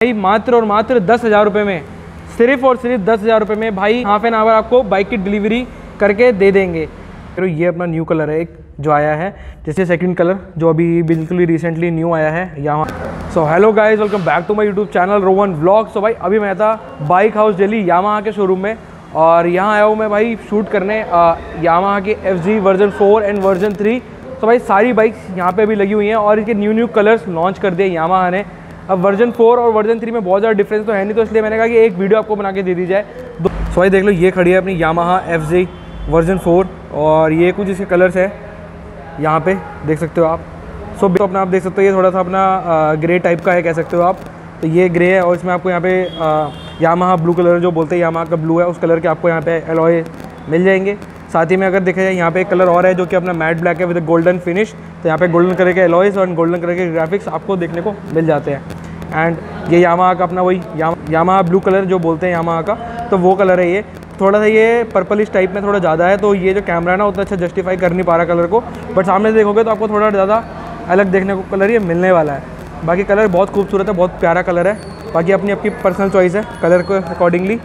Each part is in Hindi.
भाई, मात्र और मात्र दस हज़ार रुपये में, सिर्फ़ और सिर्फ़ दस हज़ार रुपये में भाई हाफ़ एन आवर आपको बाइक की डिलीवरी करके दे देंगे। फिर ये अपना न्यू कलर है एक, जो आया है जैसे सेकंड कलर जो अभी बिल्कुल ही रिसेंटली न्यू आया है, यहाँ। So hello guys welcome back to my YouTube channel Rowan blog so भाई, अभी मैं था बाइक हाउस दिल्ली यामाहा के शोरूम में, और यहाँ आया हूँ मैं भाई शूट करने यामाहा के F Z version four and version three तो भाई, सारी बाइक्स यहाँ पे अभी लगी हुई हैं और इनके न्यू न्यू कलर्स लॉन्च कर दिए यामाहा ने। अब वर्जन फोर और वर्जन थ्री में बहुत ज़्यादा डिफरेंस तो है नहीं तो इसलिए मैंने कहा कि एक वीडियो आपको बना के दे दी जाए सो भाई देख लो, ये खड़ी है अपनी Yamaha F Z version four और ये कुछ इसके कलर्स है। यहाँ पे देख सकते हो आप। सो तो अपना आप देख सकते हो, ये थोड़ा सा अपना ग्रे टाइप का है, कह सकते हो आप। तो ये ग्रे है और इसमें आपको यहाँ पे यामाहा ब्लू कलर जो बोलते हैं यामाहा का ब्लू है, उस कलर के आपको यहाँ पे एलॉय मिल जाएँगे। साथ ही में अगर देखा जाए, यहाँ पे एक कलर और है जो कि अपना मैट ब्लैक है विद गोल्डन फिनिश तो यहाँ पे गोल्डन कलर के एलॉयस और गोल्डन कलर के ग्राफिक्स आपको देखने को मिल जाते हैं। एंड ये यामाहा का अपना वही यामाहा ब्लू कलर जो बोलते हैं यामाहा का तो वो कलर है ये। थोड़ा सा ये पर्पलिश टाइप में थोड़ा ज़्यादा है तो ये जो कैमरा है ना, उतना अच्छा जस्टिफाई कर नहीं पा रहा कलर को। बट सामने से देखोगे तो आपको थोड़ा ज़्यादा अलग देखने को कलर ये मिलने वाला है। बाकी कलर बहुत खूबसूरत है, बहुत प्यारा कलर है। बाकी अपनी अपनी पर्सनल चॉइस है कलर को अकॉर्डिंगली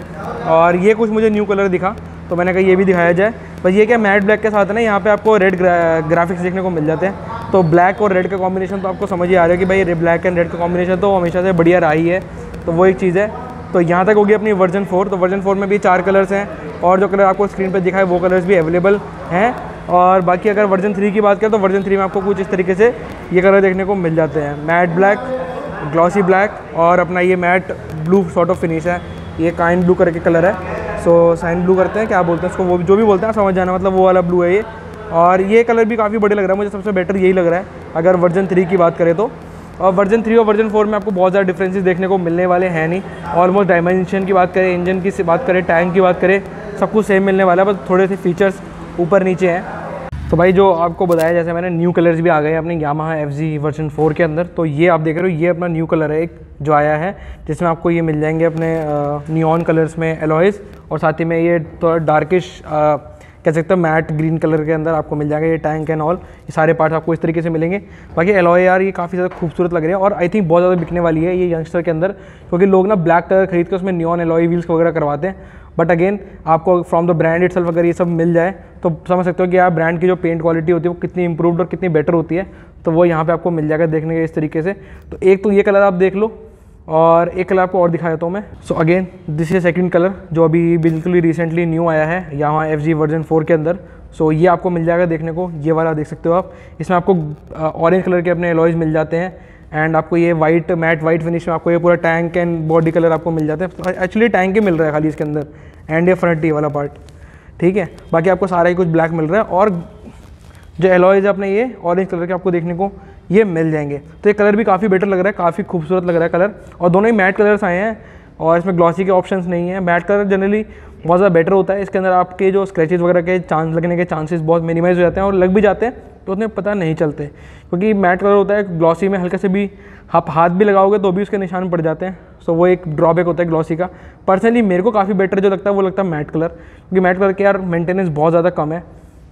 और ये कुछ मुझे न्यू कलर दिखा। तो मैंने कहा ये भी दिखाया जाए। बस ये क्या मैट ब्लैक के साथ है ना यहाँ पे आपको रेड ग्रा, ग्राफिक्स देखने को मिल जाते हैं। तो ब्लैक और रेड का कॉम्बिनेशन तो आपको समझ ही आ रहा है कि भाई ब्लैक एंड रेड का कॉम्बिनेशन तो हमेशा से बढ़िया रहा ही है। तो वो एक चीज़ है। तो यहाँ तक होगी अपनी वर्जन फोर तो वर्जन फोर में भी चार कलर्स हैं और जो कलर आपको स्क्रीन पर दिखाए वो कलर्स भी अवेलेबल हैं। और बाकी अगर वर्जन थ्री की बात करें तो वर्जन थ्री में आपको कुछ इस तरीके से ये कलर देखने को मिल जाते हैं। मैट ब्लैक ग्लॉसी ब्लैक और अपना ये matte blue sort of finish है। ये काइन ब्लू करके कलर है। सो साइन ब्लू करते हैं, क्या बोलते हैं उसको, वो जो भी बोलते हैं समझ जाना मतलब वो वाला ब्लू है ये। और ये कलर भी काफ़ी बढ़िया लग रहा है, मुझे सबसे बेटर यही लग रहा है, अगर वर्जन थ्री की बात करें तो। और वर्जन थ्री और वर्जन फोर में आपको बहुत ज़्यादा डिफरेंसेस देखने को मिलने वाले हैं नहीं। ऑलमोस्ट डायमेंशन की बात करें इंजन की बात करें टैंक की बात करें, सब कुछ सेम मिलने वाला है, बस थोड़े से फीचर्स ऊपर नीचे हैं। तो भाई जो आपको बताया, जैसे मैंने न्यू कलर्स भी आ गए अपने Yamaha F Z version four के अंदर तो ये आप देख रहे हो, ये अपना न्यू कलर है, एक जो आया है, जिसमें आपको ये मिल जाएँगे अपने नियॉन कलर्स में एलोइस और साथ ही में ये थोड़ा डार्किश कह सकते हैं मैट ग्रीन कलर के अंदर आपको मिल जाएगा ये टैंक एंड ऑल ये सारे पार्ट्स आपको इस तरीके से मिलेंगे। बाकी एलॉय यार, ये काफ़ी ज़्यादा खूबसूरत लग रहे हैं, और आई थिंक बहुत ज़्यादा बिकने वाली है ये यंगस्टर के अंदर, क्योंकि लोग ना ब्लैक कलर खरीद के उसमें न्यॉन एलॉय व्हील्स वगैरह करवाते हैं। बट अगेन आपको फ्रॉम द ब्रांड इट अगर ये सब मिल जाए तो समझ सकते हो कि यार ब्रांड की जो पेंट क्वालिटी होती है वो कितनी इंप्रूव्ड और कितनी बेटर होती है तो वो यहाँ पे आपको मिल जाएगा देखने के इस तरीके से। तो एक तो ये कलर आप देख लो और एक कलर आपको और दिखा देता हूँ मैं। So again this is second colour जो अभी बिल्कुल ही रिसेंटली न्यू आया है यहाँ एफ़ जी वर्जन फोर के अंदर। सो so, ये आपको मिल जाएगा देखने को ये वाला देख सकते हो आप। इसमें आपको ऑरेंज कलर के अपने एलॉयज़ मिल जाते हैं। एंड आपको ये वाइट मैट वाइट फिनिश में आपको ये पूरा टैंक एंड बॉडी कलर आपको मिल जाता है। एक्चुअली टैंक ही मिल रहा है खाली इसके अंदर। एंड ये फ्रंट ये वाला पार्ट ठीक है? बाकी आपको सारा ही कुछ ब्लैक मिल रहा है। और जो एलॉयज़ है अपने ये ऑरेंज कलर के आपको देखने को ये मिल जाएँगे। तो ये कलर भी काफ़ी बेटर लग रहा है, काफ़ी खूबसूरत लग रहा है कलर और दोनों ही मैट कलर्स आए हैं। और इसमें ग्लॉसी के ऑप्शंस नहीं है। मैट कलर जनरली बहुत ज़्यादा बेटर होता है। इसके अंदर आपके जो स्क्रैचेज वगैरह के चांस लगने के चांसेस बहुत मिनिमाइज हो जाते हैं और लग भी जाते हैं। तो उतने पता नहीं चलते, क्योंकि मैट कलर होता है ग्लॉसी में हल्के से भी आप हाथ भी लगाओगे तो भी उसके निशान पड़ जाते हैं। सो वो एक ड्रॉबैक होता है ग्लॉसी का। पर्सनली मेरे को काफ़ी बेटर जो लगता है वो लगता है मैट कलर क्योंकि मैट कलर के यार मेंटेनेंस बहुत ज़्यादा कम है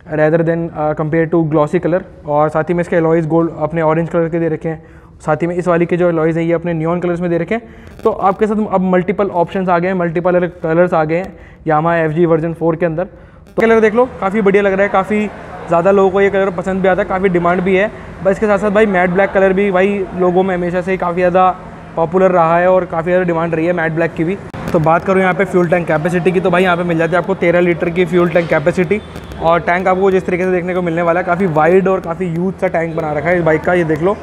rather than compare to glossy colour और साथ ही में इसके एलॉइज गोल्ड अपने ऑरेंज कलर के दे रखे हैं। साथ ही में इस वाली के जो एलॉइज हैं, ये अपने न्यून कलर्स में दे रखे हैं। तो आपके साथ अब मल्टीपल ऑप्शंस आ गए हैं मल्टीपल कलर्स आ गए हैं Yamaha F Z version four के अंदर। तो कलर देख लो, काफ़ी बढ़िया लग रहा है, काफ़ी ज़्यादा लोगों को ये कलर पसंद भी आता है, काफ़ी डिमांड भी है। बस इसके साथ साथ भाई मैट ब्लैक कलर भी भाई लोगों में हमेशा से ही काफ़ी ज़्यादा पॉपुलर रहा है और काफ़ी ज़्यादा डिमांड रही है मैट ब्लैक की भी। तो बात करूँ यहाँ पे फ्यूल टैंक कैपेसिटी की तो भाई यहाँ पे मिल जाती है आपको तेरह लीटर की फ्यूल टैंक कैपेसिटी। और टैंक आपको जिस तरीके से देखने को मिलने वाला है, काफ़ी वाइड और काफ़ी यूथ सा टैंक बना रखा है इस बाइक का, ये देख लो।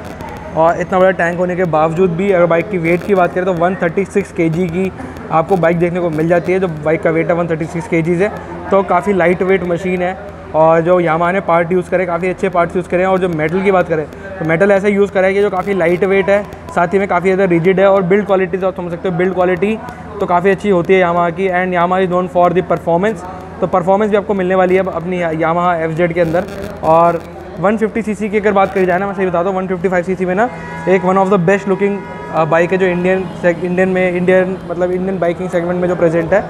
और इतना बड़ा टैंक होने के बावजूद भी अगर बाइक की वेट की बात करें तो 136 केजी की आपको बाइक देखने को मिल जाती है। जो बाइक का वेट है 136 केजीज़ है तो काफ़ी लाइट वेट मशीन है। और जो यामा ने पार्ट यूज़ करे, काफ़ी अच्छे पार्ट्स यूज़ करें और जो मेटल की बात करें तो मेटल ऐसा यूज़ करें कि जो काफ़ी लाइट वेट है, साथ ही में काफ़ी ज़्यादा रिजिड है और बिल्ड क्वालिटी तो आप समझ सकते हो बिल्ड क्वालिटी तो काफ़ी अच्छी होती है यामा की and Yamaha is known for the performance तो परफॉर्मेंस भी आपको मिलने वाली है अपनी यामा एफ़ के अंदर और 150 सीसी की अगर बात करी जाए ना, मैं सही बता दूँ 155 सीसी में ना एक one of the best looking bike है जो इंडियन इंडियन में इंडियन मतलब इंडियन बाइकिंग सेगमेंट में जो प्रेजेंट है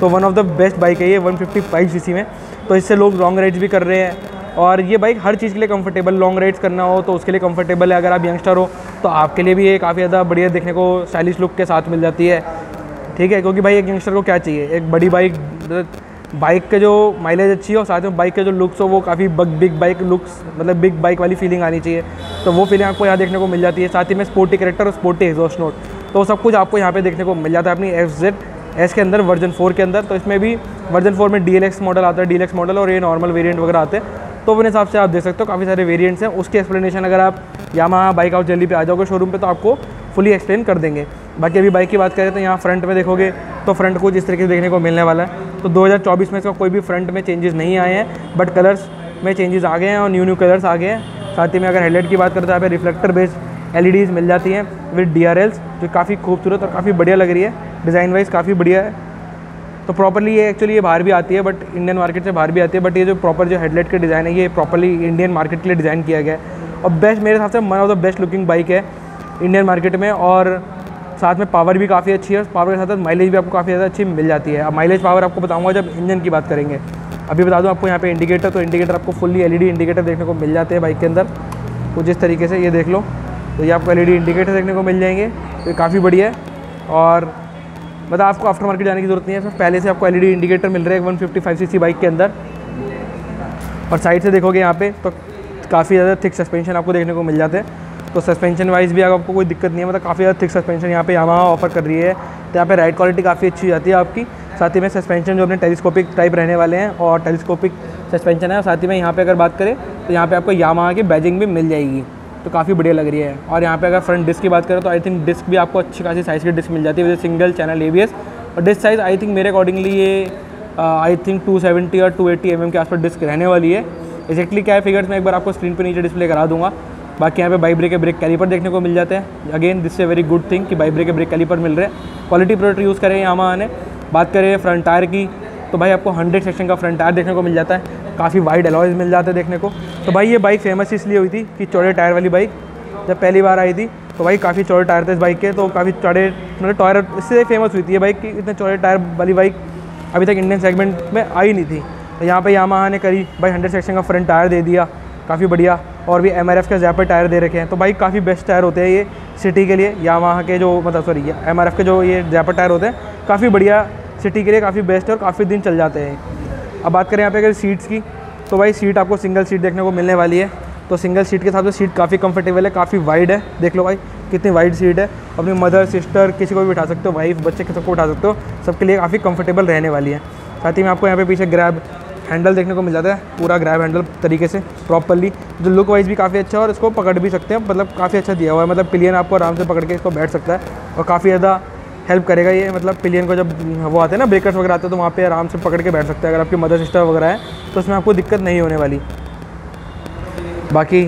तो one of the best bike है ये 155 सीसी में। तो इससे लोग लॉन्ग राइड्स भी कर रहे हैं। और ये बाइक हर चीज़ के लिए कंफर्टेबल लॉन्ग राइड्स करना हो तो उसके लिए कंफर्टेबल है। अगर आप यंगस्टर हो तो आपके लिए भी ये काफ़ी ज़्यादा बढ़िया देखने को स्टाइलिश लुक के साथ मिल जाती है। ठीक है, क्योंकि भाई एक यंगस्टर को क्या चाहिए? एक बड़ी बाइक बाइक के जो माइलेज अच्छी हो, साथ में बाइक के जो लुक्स हो, वो काफ़ी बग बिग बाइक लुक्स मतलब बिग बाइक वाली फीलिंग आनी चाहिए। तो वो फीलिंग आपको यहाँ देखने को मिल जाती है। साथ ही में स्पोर्टी करेक्टर और स्पोर्टी एग्जॉस्ट नोट तो सब कुछ आपको यहाँ पे देखने को मिल जाता है अपनी एफ़ जेड एस के अंदर वर्जन फोर के अंदर तो इसमें भी वर्जन फोर में डीएलएक्स मॉडल आता है डी मॉडल और ये नॉर्मल वेरियंट वगैरह आते हैं। तो अपने हिसाब से आप देख सकते हो, काफ़ी सारे वेरिएंट्स हैं। उसकी एक्सप्लेनेशन अगर आप यामा बाइक हाउस जल्दी पे आ जाओगे शोरूम पे तो आपको फुली एक्सप्लेन कर देंगे। बाकी अभी बाइक की बात करें तो यहाँ फ्रंट में देखोगे तो फ्रंट कुछ इस तरीके से देखने को मिलने वाला है। तो 2024 में इसका कोई भी फ्रंट में चेंजेस नहीं आए हैं बट कलर्स में चेंजेस आ गए हैं और न्यू न्यू कलर्स आ गए हैं। साथ ही में अगर हेडलाइट की बात करें तो यहाँ पे रिफ्लेक्टर बेस्ड एल मिल जाती हैं विद डी जो काफ़ी खूबसूरत और काफ़ी बढ़िया लग रही है। डिज़ाइन वाइज काफ़ी बढ़िया है। तो प्रॉपरली ये एक्चुअली ये बाहर भी आती है बट इंडियन मार्केट से बाहर भी आती है बट ये जो प्रॉपर जो हेडलाइट का डिज़ाइन है, ये प्रॉपरली इंडियन मार्केट के लिए डिज़ाइन किया गया है। और बेस्ट मेरे हिसाब से one of the best looking bike है इंडियन मार्केट में, और साथ में पावर भी काफ़ी अच्छी है पावर के साथ साथ माइलेज भी आपको काफ़ी ज़्यादा अच्छी मिल जाती है। अब माइलेज पावर आपको बताऊँगा जब इंजन की बात करेंगे। अभी बता दूँ आपको यहाँ पे इंडिकेटर तो इंडिकेटर आपको फुल्ली एलईडी इंडिकेटर देखने को मिल जाते हैं बाइक के अंदर। कुछ जिस तरीके से ये देख लो। तो ये आपको एलईडी इंडिकेटर देखने को मिल जाएँगे। तो काफ़ी बढ़िया है। और मतलब आपको आफ्टर मार्केट जाने की ज़रूरत नहीं है। सिर्फ़ पहले से आपको एलईडी इंडिकेटर मिल रहा है one fifty five C bike के अंदर। और साइड से देखोगे यहाँ पे तो काफ़ी ज़्यादा थिक सस्पेंशन आपको देखने को मिल जाते हैं। तो सस्पेंशन वाइज भी आपको कोई दिक्कत नहीं है मतलब काफ़ी ज़्यादा थिक सस्पेंशन यहाँ पे यामा ऑफ़र कर रही है। तो यहाँ पे राइड क्वालिटी काफ़ी अच्छी जाती है आपकी। साथ ही में सस्पेंशन जो अपने टेलीस्कोपिक टाइप रहने वाले हैं और टेलीस्कोपिक सस्पेंशन है। और साथ ही में यहाँ पे अगर बात करें तो यहाँ पे आपको यामा की बैजिंग भी मिल जाएगी। तो काफ़ी बढ़िया लग रही है। और यहाँ पे अगर फ्रंट डिस्क की बात करें तो आई थिंक डिस्क भी आपको अच्छी खासी साइज़ की डिस्क मिल जाती है विद सिंगल चैनल ए और डिस्क साइज़ आई थिंक मेरे अकॉर्डिंगली ये आई थिंक 270 और 280 एटी mm के आसपास डिस्क रहने वाली है। एक्जैक्टली क्या है फिगर्स मैं एक बार आपको स्क्रीन पर नीचे डिस्प्ले करा दूँगा। बाकी यहाँ पे बाई ब्रेक के ब्रेक कैलीपर देखने को मिल जाते हैं। Again this a very good thing कि बाई ब्रेक के ब्रेक कैलीपर मिल रहे हैं। क्वालिटी प्रोडक्ट यूज़ करें यहाँ आने बात करें फ्रंट टायर की तो भाई आपको हंड्रेड सेक्शन का फ्रंट टायर देखने को मिल जाता है। काफ़ी वाइड अलॉयज मिल जाते हैं देखने को। तो भाई ये बाइक फ़ेमस इसलिए हुई थी कि चौड़े टायर वाली बाइक जब पहली बार आई थी तो भाई काफ़ी चौड़े टायर थे इस बाइक के तो काफ़ी चौड़े मतलब टायर इससे फ़ेमस हुई थी ये बाइक की इतने चौड़े टायर वाली बाइक अभी तक इंडियन सेगमेंट में आई नहीं थी। तो यहाँ पे यामाहा ने करी, भाई हंड्रेड सेक्शन का फ्रंट टायर दे दिया, काफ़ी बढ़िया। और भी एम के जैपर टायर दे रखे हैं। तो भाई काफ़ी बेस्ट टायर होते हैं ये सिटी के लिए यामाहा के जो मतलब सॉरी एम के जो ये जैपर टायर होते हैं, काफ़ी बढ़िया सिटी के लिए काफ़ी बेस्ट है और काफ़ी दिन चल जाते हैं। अब बात करें यहाँ पे अगर सीट्स की तो भाई सीट आपको सिंगल सीट देखने को मिलने वाली है। तो सिंगल सीट के हिसाब से सीट काफ़ी कंफर्टेबल है, काफ़ी वाइड है। देख लो भाई, कितनी वाइड सीट है। अपनी मदर सिस्टर किसी को भी बिठा सकते हो वाइफ बच्चे के सबको उठा सकते हो, सबके लिए काफ़ी कंफर्टेबल रहने वाली है। साथ ही में आपको यहाँ पे पीछे ग्रैब हैंडल देखने को मिल जाता है, पूरा ग्रैब हैंडल तरीके से प्रॉपरली जो लुक वाइज भी काफ़ी अच्छा है और इसको पकड़ भी सकते हैं मतलब काफ़ी अच्छा दिया हुआ है। मतलब पिलियन आपको आराम से पकड़ के इसको बैठ सकता है और काफ़ी ज़्यादा हेल्प करेगा ये मतलब पिलियन को जब वो आते हैं ना ब्रेकर्स वगैरह आते हैं तो वहाँ पे आराम से पकड़ के बैठ सकते हैं। अगर आपकी मदर सिस्टर वगैरह है तो उसमें आपको दिक्कत नहीं होने वाली। बाकी,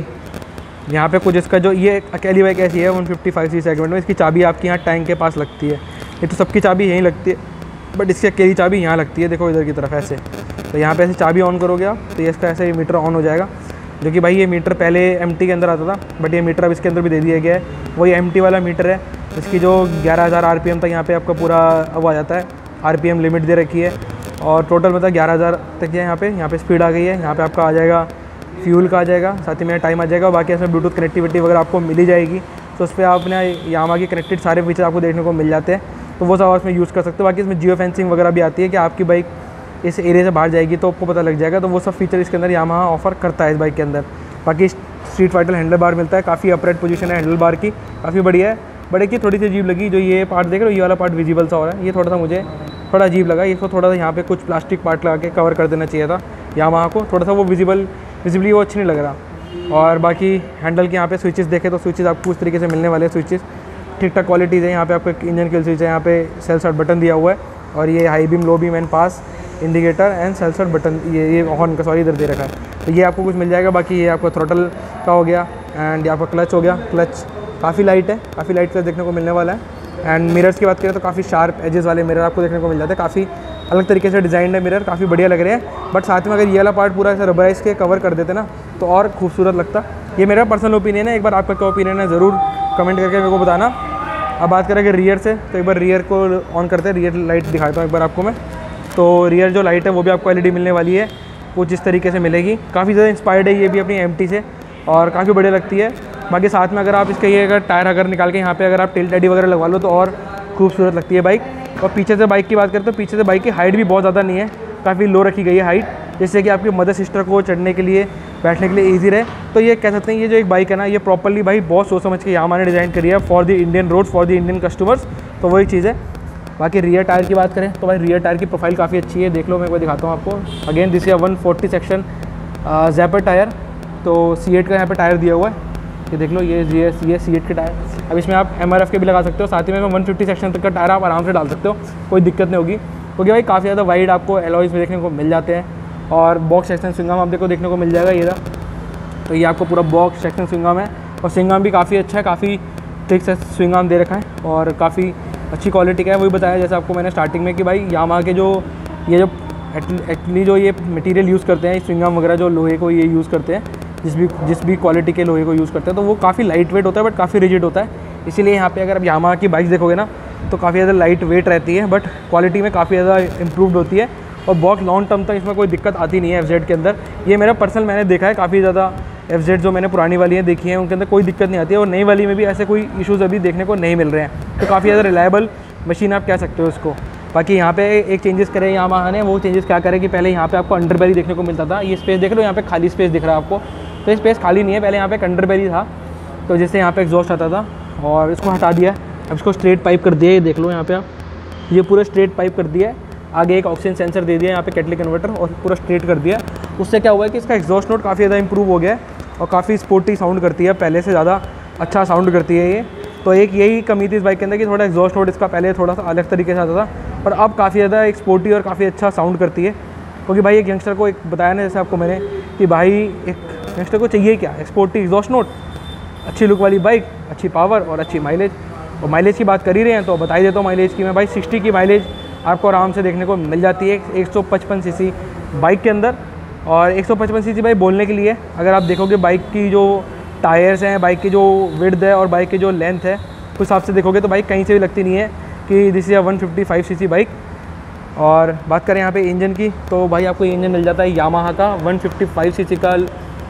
यहाँ पे कुछ इसका जो, ये अकेली बाइक ऐसी है one fifty five C segment में, इसकी चाबी आपकी यहाँ टैंक के पास लगती है। ये तो सबकी चाबी यहीं लगती है बट इसकी अकेली चाबी यहाँ लगती है, देखो इधर की तरफ़ ऐसे। तो यहाँ पे ऐसे चाबी ऑन करोगे आप तो इसका ऐसे मीटर ऑन हो जाएगा। जो कि भाई ये मीटर पहले एमटी के अंदर आता था बट ये मीटर अब इसके अंदर भी दे दिया गया है। वही एमटी वाला मीटर है इसकी जो ग्यारह हज़ार आर तक यहाँ पे आपका पूरा वो आ जाता है। आर लिमिट दे रखी है। और टोटल मतलब ग्यारह हज़ार तक यहाँ पे यहाँ पे स्पीड आ गई है। यहाँ पे आपका आ जाएगा फ्यूल का आ जाएगा, साथ ही में टाइम आ जाएगा। बाकी इसमें ब्लूटूथ कनेक्टिविटी वगैरह आपको मिली जाएगी। तो उस पर आप अपने यामा की कनेक्टेड सारे फीचर आपको देखने को मिल जाते हैं। तो वो सब इसमें यूज़ कर सकते हो। बाकी इसमें जियो फेंसिंग वगैरह भी आती है कि आपकी बाइक इस एरिया से बाहर जाएगी तो आपको पता लग जाएगा। तो वो सब फीचर इसके अंदर यामा ऑफ़र करता है इस बाइक के अंदर। बाकी स्ट्रीट फाइटर हैंडल बार मिलता है। काफ़ी अपरेट पोजीशन है हैंडल बार की। काफ़ी बढ़िया है। बट एक थोड़ी सी अजीब लगी, जो ये पार्ट देख रहे हो, ये वाला पार्ट विजिबल सा हो रहा है। ये थोड़ा सा मुझे, थोड़ा अजीब लगा। इसको थोड़ा सा यहाँ पे कुछ प्लास्टिक पार्ट लगा के कवर कर देना चाहिए था। यहाँ वहाँ को थोड़ा सा वो विजिबल विजिबली वो अच्छी नहीं लग रहा। और बाकी हैंडल के यहाँ पे स्विचेस देखे तो स्विचेस आपको उस तरीके से मिलने वाले स्विचेस ठीक ठाक क्वालिटीज़ है। यहाँ पे आपको इंजन किल स्विच है। यहाँ पे सेल सर्ट बटन दिया हुआ है। और ये high beam low beam and pass indicator and self start button ये ये हॉर्न का सॉरी इधर दे रखा है। तो ये आपको कुछ मिल जाएगा। बाकी ये आपको थ्रोटल का हो गया एंड आपका क्लच हो गया। क्लच काफ़ी लाइट है, काफ़ी लाइट का देखने को मिलने वाला है। एंड मिरर्स की बात करें तो काफ़ी शार्प एजेस वाले मिरर आपको देखने को मिल जाते हैं। काफ़ी अलग तरीके से डिज़ाइन है मिरर काफ़ी बढ़िया लग रहे हैं। बट साथ में अगर ये वाला पार्ट पूरा ऐसा रबराइज के कवर कर देते ना तो और खूबसूरत लगता। ये मेरा पर्सनल ओपिनियन है, एक बार आपका क्या ओपिनियन है ज़रूर कमेंट करके मेरे को बताना। अब बात करें अगर रियर से तो एक बार रियर को ऑन करते हैं रियर लाइट दिखाता हूँ एक बार आपको मैं। तो रियर जो लाइट है, वो भी आपको एल मिलने वाली है। कुछ इस तरीके से मिलेगी। काफ़ी ज़्यादा इंस्पायर्ड है ये भी अपनी एमटी से, और काफ़ी बढ़िया लगती है। बाकी साथ में अगर आप इसके ये अगर टायर अगर निकाल के यहाँ पे अगर आप टेल टैडी वगैरह लगवा लो तो और खूबसूरत लगती है बाइक। और पीछे से बाइक की बात करें तो पीछे से बाइक की हाइट भी बहुत ज़्यादा नहीं है, काफ़ी लो रखी गई है हाइट, जिससे कि आपकी मदर सिस्टर को चढ़ने के लिए, बैठने के लिए ईजी रहे। तो ये कह सकते हैं ये जो एक बाइक है ना, ये प्रॉपरली भाई बहुत सोच समझ के यामा ने डिज़ाइन करी है for the Indian road for the Indian customers तो वही चीज़ है। बाकी रियर टायर की बात करें तो भाई रियर टायर की प्रोफ़ाइल काफ़ी अच्छी है, देख लो मैं को दिखाता हूँ आपको। Again this one forty section जैपर tyre तो सी का यहाँ पर टायर दिया हुआ है। ये देख लो, ये ये ये सी एट के टायर अब इसमें आप एमआरएफ के भी लगा सकते हो, साथ ही में वन फिफ्टी सेक्शन तक का टायर आप आराम से डाल सकते हो, कोई दिक्कत नहीं होगी। क्योंकि भाई काफ़ी ज़्यादा वाइड आपको एलॉइज में देखने को मिल जाते हैं, और बॉक्स सेक्शन स्विंगम आप देखो, देखने को मिल जाएगा ये तो ये आपको पूरा बॉक्स सेक्शन स्विंगम है, और स्विंगम भी काफ़ी अच्छा है, काफ़ी थिक से स्विंगम दे रखा है, और काफ़ी अच्छी क्वालिटी का है। वही बताया जैसे आपको मैंने स्टार्टिंग में कि भाई यामा के जो, ये जो एक्चुअली जो ये मटेरियल यूज़ करते हैं स्विंगम वगैरह जो लोहे को ये यूज़ करते हैं जिस भी जिस भी क्वालिटी के लोहे को यूज़ करते हैं तो वो काफ़ी लाइट वेट होता है बट काफ़ी रिजिड होता है। इसीलिए यहाँ पे अगर आप यामा की बाइक देखोगे ना तो काफ़ी ज़्यादा लाइट वेट रहती है बट क्वालिटी में काफ़ी ज़्यादा इम्प्रूवड होती है। और बहुत लॉन्ग टर्म तक इसमें कोई दिक्कत आती नहीं है एफ़ के अंदर। ये मेरा पर्सनल मैंने देखा है, काफ़ी ज़्यादा एफ़ जो मैंने पुरानी वाली हैं, देखी हैं, उनके अंदर कोई दिक्कत नहीं आती है। और नई वाली में भी ऐसे कोई इशूज़ अभी देखने को नहीं मिल रहे हैं। तो काफ़ी ज़्यादा रिलायबल मशीन आप कह सकते हो उसको बाकी यहाँ पे एक चेंजेस करें यहाँ वहाँ ने, वो चेंजेस क्या करें कि पहले यहाँ पे आपको अंडरबेरी देखने को मिलता था। ये स्पेस देख लो, यहाँ पे खाली स्पेस दिख रहा है आपको। तो स्पेस खाली नहीं है, पहले यहाँ पे एक अंडरबेरी था तो जैसे यहाँ पे एग्जॉस्ट आता था, और इसको हटा दिया अब इसको स्ट्रेट पाइप कर दिया ये देख लो यहाँ पे आप। ये पूरा स्ट्रेट पाइप कर दिया आगे एक ऑक्सीजन सेंसर दे दिया यहाँ पे कैटलिक कन्वर्टर और पूरा स्ट्रेट कर दिया उससे क्या हुआ है कि इसका एग्जॉस्ट नोट काफ़ी ज़्यादा इंप्रूव हो गया है, और काफ़ी स्पोर्टी साउंड करती है, पहले से ज़्यादा अच्छा साउंड करती है ये। तो एक यही कमी थी इस बाइक के अंदर कि थोड़ा एग्जॉस्ट नोट इसका पहले थोड़ा सा अलग तरीके से आता था, पर अब काफ़ी ज़्यादा एक स्पोर्टी और काफ़ी अच्छा साउंड करती है। क्योंकि भाई एक यंगस्टर को एक बताया ना, जैसे आपको मैंने, कि भाई एक यंगस्टर को चाहिए क्या? एक्सपोर्टी एग्जॉस्ट नोट अच्छी लुक वाली बाइक अच्छी पावर और अच्छी माइलेज और माइलेज की बात कर ही रहे हैं तो बताई देता हूँ माइलेज की मैं भाई। सिक्सटी की माइलेज आपको आराम से देखने को मिल जाती है एक सौ पचपन सी बाइक के अंदर। और एक सौ पचपन सी बाइक बोलने के लिए, अगर आप देखोगे बाइक की जो टायर्स हैं बाइक की जो विड्थ है और बाइक की जो लेंथ है, उस हिसाब से देखोगे तो बाइक कहीं से भी लगती नहीं है कि this is one fifty five C bike और बात करें यहाँ पे इंजन की तो भाई आपको इंजन मिल जाता है यामाहा का 155 सीसी का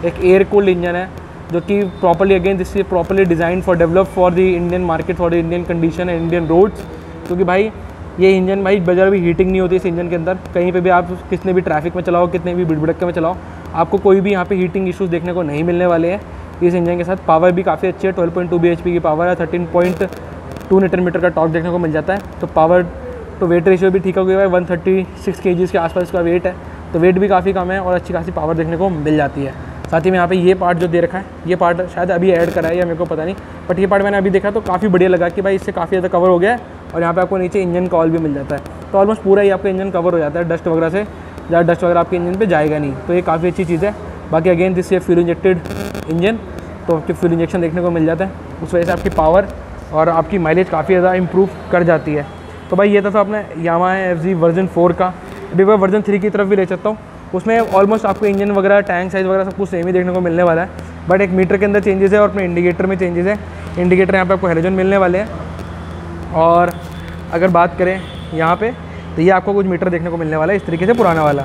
एक एयर कूल्ड इंजन है, जो कि properly again this is properly design for develop for the Indian market for the Indian condition and Indian roads क्योंकि भाई, ये इंजन भाई, बजार भी हीटिंग नहीं होती इस इंजन के अंदर। कहीं पे भी आप कितने भी ट्रैफ़िक में चलाओ, कितने भी बिड़बड़के में चलाओ, आपको कोई भी यहाँ पे हीटिंग इश्यूज़ देखने को नहीं मिलने वाले हैं। इस इंजन के साथ पावर भी काफ़ी अच्छी है ट्वेल्व पॉइंट टू बी की पावर है थर्टीन पॉइंट टू मीटर का टॉक देखने को मिल जाता है। तो पावर तो वेट रेशियो भी ठीक हो गया है वन थर्टी के के आसपास इसका वेट है। तो वेट भी काफ़ी कम है और अच्छी खासी पावर देखने को मिल जाती है। साथ ही में यहाँ पे ये पार्ट जो दे रखा है ये पार्ट शायद अभी ऐड करा है या मेरे को पता नहीं बट ये पार्ट मैंने अभी देखा तो काफ़ी बढ़िया लगा कि भाई इससे काफ़ी ज़्यादा कवर हो गया है और यहाँ पे आपको नीचे इंजन कॉल भी मिल जाता है। तो ऑलमोस्ट पूरा ही आपका इंजन कवर हो जाता है डस्ट वगैरह से ज़्यादा डस्ट वगैरह आपके इंजन पर जाएगा नहीं। तो ये काफ़ी अच्छी चीज़ है। बाकी अगेन दिस ये फ्यूल इंजेक्टेड इंजन तो आपके फ्यूल इंजेक्शन देखने को मिल जाता है। उस वजह से आपकी पावर और आपकी माइलेज काफ़ी ज़्यादा इंप्रूव कर जाती है। तो भाई ये था, था अपने Yamaha F G version four का। अभी मैं वर्जन थ्री की तरफ़ भी ले सकता हूँ। उसमें ऑलमोस्ट आपको इंजन वगैरह टैंक साइज़ वगैरह सब कुछ सेम ही देखने को मिलने वाला है. बट एक मीटर के अंदर चेंजेस है और अपने इंडिकेटर में चेंजेस है. इंडिकेटर यहाँ पे आपको हेलोजन मिलने वाले हैं. और अगर बात करें यहाँ पे तो ये आपको कुछ मीटर देखने को मिलने वाला है, इस तरीके से पुराना वाला.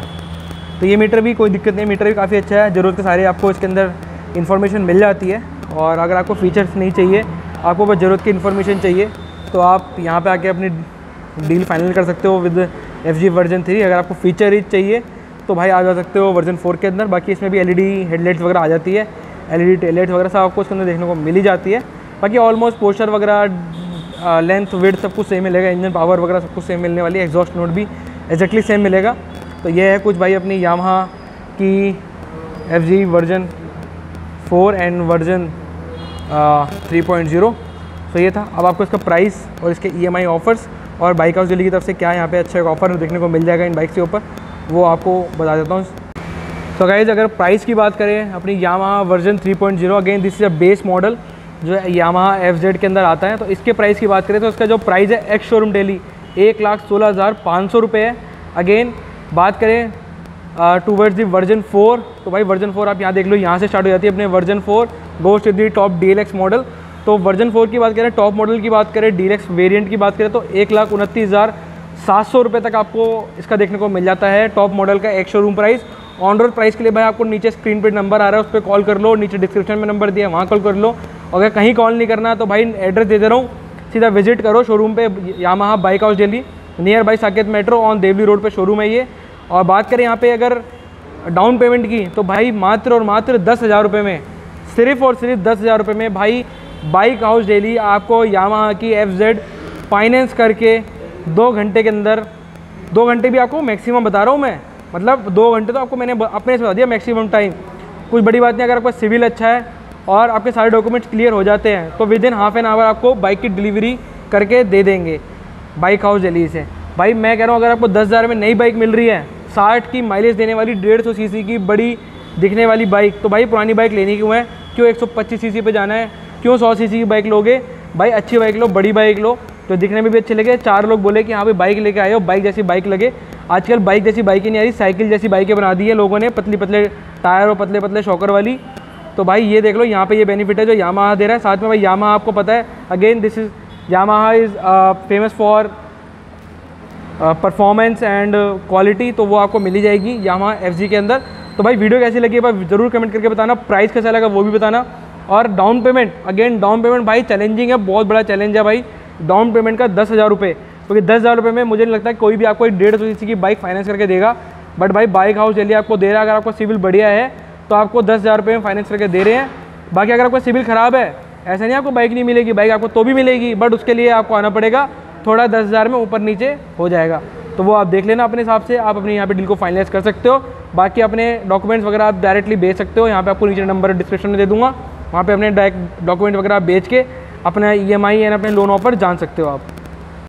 तो ये मीटर भी कोई दिक्कत नहीं मीटर भी काफ़ी अच्छा है. ज़रूरत के सारे आपको इसके अंदर इन्फॉर्मेशन मिल जाती है. और अगर आपको फीचर्स नहीं चाहिए, आपको बस ज़रूरत की इन्फॉर्मेशन चाहिए तो आप यहाँ पे आके अपनी डील फाइनल कर सकते हो with F G version three अगर आपको फीचर ही चाहिए तो भाई आ जा सकते हो वर्जन फोर के अंदर। बाकी इसमें भी एलईडी हेडलाइट्स वगैरह आ जाती है। एल ई टेलाइट्स वगैरह सब आपको इसके अंदर देखने को मिल जाती है। बाकी ऑलमोस्ट पोस्टर वगैरह लेंथ वेट सब कुछ सेम मिलेगा। इंजन पावर वगैरह सब कुछ सेम मिलने वाली है। एग्जॉस्ट नोट भी एग्जैक्टली सेम मिलेगा। तो ये है कुछ भाई अपनी यामा की F G version four and version three point zero तो ये था। अब आपको इसका प्राइस और इसके ई एम आई ऑफ़र्स और बाइक हाउस दिल्ली की तरफ़ से क्या यहाँ पे अच्छा एक ऑफ़र देखने को मिल जाएगा इन बाइक्स के ऊपर। वो आपको बता देता हूँ। तो गाइज़ अगर प्राइस की बात करें, अपनी Yamaha version 3.0 again this is a base model जो यामा एफ़ जेड के अंदर आता है। तो इसके प्राइस की बात करें तो इसका जो प्राइस है एक्स शोरूम डेली एक लाख सोलह हज़ार पाँच सौ रुपये है। अगेन बात करें towards the version four तो भाई वर्जन फोर आप यहाँ देख लो, यहाँ से स्टार्ट हो जाती है अपने version four goes to the top DLX model तो वर्जन फोर की बात करें टॉप मॉडल की बात करें डी वेरियंट की बात करें तो एक लाख उनतीस हज़ार सात सौ रुपये तक आपको इसका देखने को मिल जाता है। टॉप मॉडल का एक showroom price on road price के लिए भाई आपको नीचे स्क्रीन पर नंबर आ रहा है, उस पर कॉल कर लो, नीचे डिस्क्रिप्शन में नंबर दिया, वहाँ कॉल कर लो। अगर कहीं कॉल नहीं करना तो भाई एड्रेस दे दे रहा हूँ। सीधा विज़िट करो शोरूम पे Yamaha bike house Delhi near by Saket metro on Devli road पे शोरूम है ये। और बात करें यहाँ पे अगर डाउन पेमेंट की तो भाई मात्र और मात्र दस हज़ार रुपये में, सिर्फ़ और सिर्फ़ दस हज़ार रुपये में भाई बाइक हाउस डेली आपको यामाहा की एफ़ जेड फाइनेंस करके दो घंटे के अंदर, दो घंटे भी आपको मैक्सिमम बता रहा हूँ मैं। मतलब दो घंटे तो आपको मैंने अपने से बता दिया मैक्सिमम टाइम कुछ बड़ी बात नहीं, अगर आपका सिविल अच्छा है और आपके सारे डॉक्यूमेंट्स क्लियर हो जाते हैं तो within half an hour आपको बाइक की डिलीवरी करके दे देंगे। बाइक हाउस दिल्ली से। भाई, मैं कह रहा हूँ, अगर आपको दस हज़ार में नई बाइक मिल रही है, साठ की माइलेज देने वाली, डेढ़ सौ सी की बड़ी दिखने वाली बाइक तो भाई पुरानी बाइक लेनी क्यों है? क्यों एक सौ पच्चीस सी जाना है? क्यों सौ सी की बाइक लोगे? भाई, अच्छी बाइक लो, बड़ी बाइक लो। तो दिखने में भी अच्छे लगे। चार लोग बोले कि हाँ भाई बाइक लेके आए हो। बाइक जैसी बाइक लगे। आजकल बाइक जैसी बाइकें नहीं आ रही। साइकिल जैसी बाइकें बना दी है लोगों ने। पतली पतले टायर और पतले पतले शॉकर वाली। तो भाई ये देख लो, यहाँ पे ये बेनिफिट है जो यामा दे रहा है। साथ में भाई यामा आपको पता है। Again this is Yamaha is famous for performance and quality तो वो आपको मिली जाएगी यामा एफ़ के अंदर। तो भाई वीडियो कैसी लगी भाई? ज़रूर कमेंट करके बताना। प्राइस कैसा लगा वो भी बताना। और down payment again down payment भाई चैलेंजिंग है। बहुत बड़ा चैलेंज है भाई। डाउन पेमेंट का दस हज़ार रुपये क्योंकि दस हज़ार रुपये में मुझे नहीं लगता है कोई भी आपको एक डेढ़ सौ सी की बाइक फाइनेंस करके देगा। बट भाई बाइक हाउस चलिए आपको दे रहा है। अगर आपका सिविल बढ़िया है तो आपको दस हज़ार रुपये में फाइनेंस करके दे रहे हैं। बाकी अगर आपका सिविल ख़राब है, ऐसा नहीं आपको बाइक नहीं मिलेगी। बाइक आपको तो भी मिलेगी बट उसके लिए आपको आना पड़ेगा। थोड़ा दस हज़ार में ऊपर नीचे हो जाएगा। तो वो आप देख लेना अपने हिसाब से। आप अपने यहाँ पे डील को फाइनलाइज कर सकते हो। बाकी अपने डॉक्यूमेंट्स वगैरह आप डायरेक्टली भेज सकते हो। यहाँ पे आपको नीचे नंबर डिस्क्रिप्शन में दे दूँगा। वहाँ पे अपने डायरेक्ट डॉक्यूमेंट वगैरह आप बेच के अपना ई एम आई एंड अपने लोन ऑफ़र जान सकते हो आप।